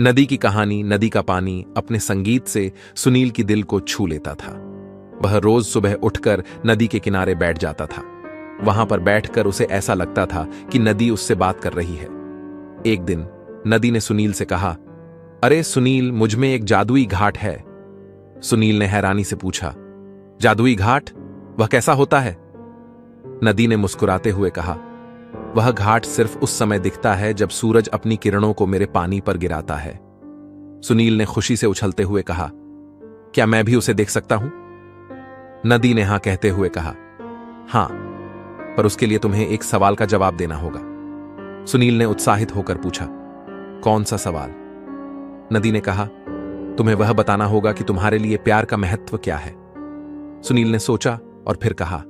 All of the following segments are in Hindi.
नदी की कहानी, नदी का पानी अपने संगीत से सुनील की दिल को छू लेता था। वह रोज सुबह उठकर नदी के किनारे बैठ जाता था। वहाँ पर बैठकर उसे ऐसा लगता था कि नदी उससे बात कर रही है। एक दिन नदी ने सुनील से कहा, अरे सुनील मुझमें एक जादुई घाट है। सुनील ने हैरानी से पूछा, जादुई घाट? वह कैसा होता है? नदी ने मुस्कुराते हुए कहा वह घाट सिर्फ़ उस समय दिखता है जब सूरज अपनी किरणों को मेरे पानी पर गिराता है। सुनील ने खुशी से उछलते हुए कहा, क्या मैं भी उसे देख सकता हूँ? नदी ने हाँ कहते हुए कहा, हाँ, पर उसके लिए तुम्हें एक सवाल का जवाब देना होगा। सुनील ने उत्साहित होकर पूछा, कौन सा सवाल? नदी ने कहा, तुम्हें वह बताना होगा कि तुम्हारे लिए प्यार का महत्व क्या है? सुनील ने सोचा और फिर कहा,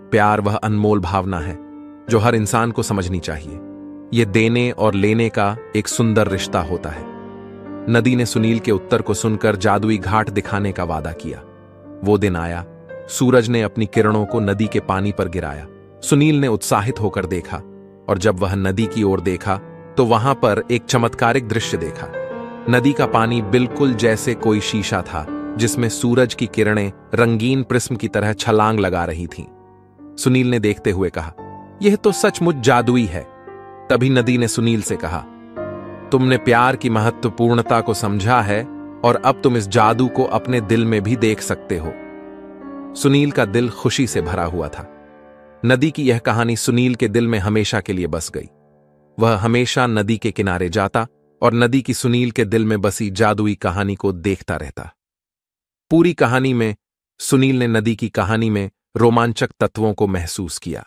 प्यार वह अनमोल भावना है। जो हर इंसान को समझनी चाहिए। यह देने और लेने का एक सुंदर रिश्ता होता है। नदी ने सुनील के उत्तर को सुनकर जादुई घाट दिखाने का वादा किया। वो दिन आया। सूरज ने अपनी किरणों को नदी के पानी पर गिराया। सुनील ने उत्साहित होकर देखा और जब वह नदी की ओर देखा तो वहाँ पर एक चमत्कारिक दृश्य देखा। नदी का पानी बिल्कुल जैसे कोई शीशा था, जिसमें सूरज की किरणें रंगीन प्रिस्म की तरह छलांग लगा रही थीं। सुनील ने देखते हुए कहा यह तो सचमुच जादुई है। तभी नदी ने सुनील से कहा, तुमने प्यार की महत्वपूर्णता को समझा है और अब तुम इस जादू को अपने दिल में भी देख सकते हो। सुनील का दिल खुशी से भरा हुआ था। नदी की यह कहानी सुनील के दिल में हमेशा के लिए बस गई। वह हमेशा नदी के किनारे जाता और नदी की सुनील के दिल में बसी जादुई कहानी को देखता रहता। पूरी कहानी में सुनील ने नदी की कहानी में रोमांचक तत्वों को महसूस किया।